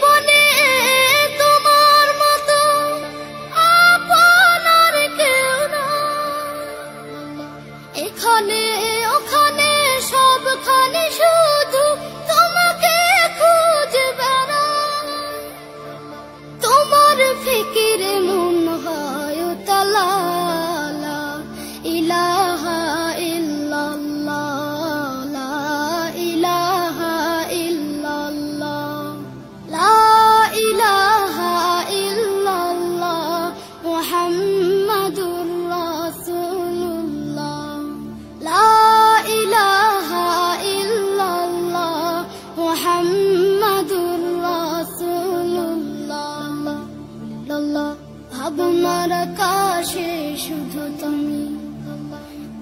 জীবনে ভাবনার আকাশে শুধু তুমি।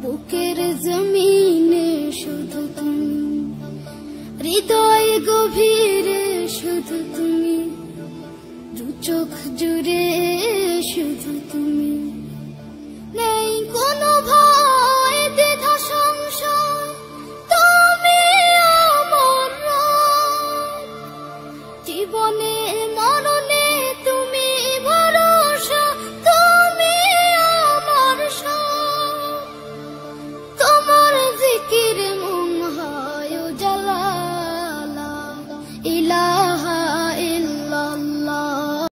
বুকের জমিনে শুধু তুমি। হৃদয় গভীরে শুধু তুমি। দু চোখ জুড়ে إلى